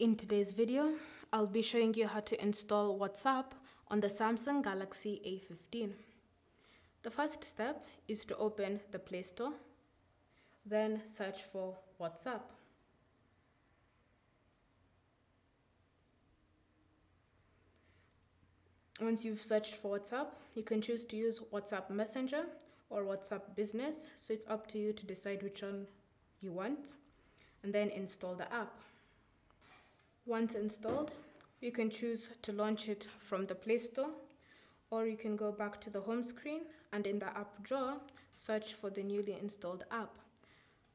In today's video, I'll be showing you how to install WhatsApp on the Samsung Galaxy A15. The first step is to open the Play Store, then search for WhatsApp. Once you've searched for WhatsApp, you can choose to use WhatsApp Messenger or WhatsApp Business, so it's up to you to decide which one you want, and then install the app. Once installed, you can choose to launch it from the Play Store, or you can go back to the home screen and in the app drawer, search for the newly installed app.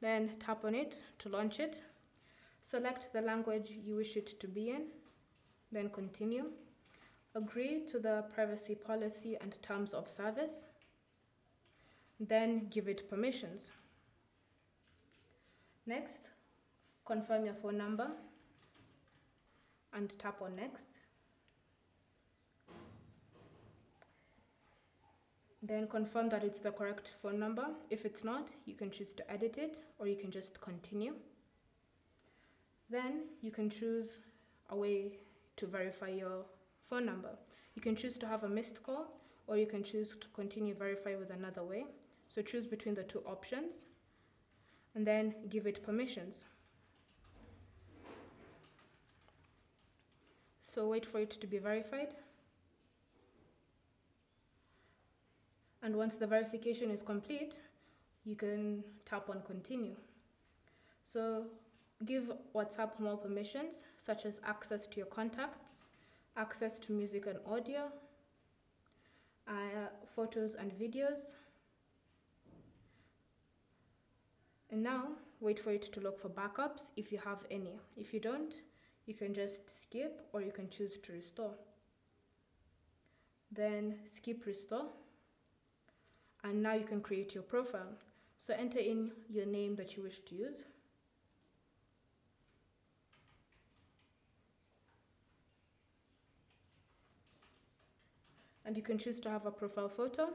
Then tap on it to launch it. Select the language you wish it to be in, then continue. Agree to the privacy policy and terms of service. Then give it permissions. Next, confirm your phone number and tap on next. Then confirm that it's the correct phone number. If it's not, you can choose to edit it or you can just continue. Then you can choose a way to verify your phone number. You can choose to have a missed call or you can choose to continue verify with another way. So choose between the two options and then give it permissions. So wait for it to be verified. And once the verification is complete, you can tap on continue. So give WhatsApp more permissions, such as access to your contacts, access to music and audio, uh, photos and videos. And now wait for it to look for backups if you have any. If you don't, you can just skip or you can choose to restore. Then skip restore. And now you can create your profile. So enter in your name that you wish to use. And you can choose to have a profile photo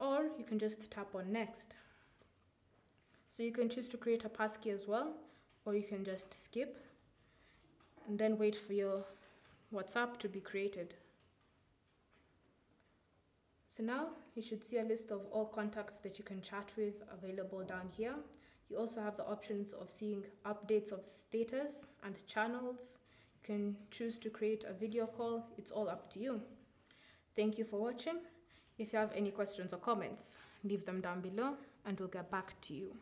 or you can just tap on next. So you can choose to create a passkey as well or you can just skip and then wait for your WhatsApp to be created. So now you should see a list of all contacts that you can chat with available down here. You also have the options of seeing updates of status and channels. You can choose to create a video call. It's all up to you. Thank you for watching. If you have any questions or comments, leave them down below and we'll get back to you.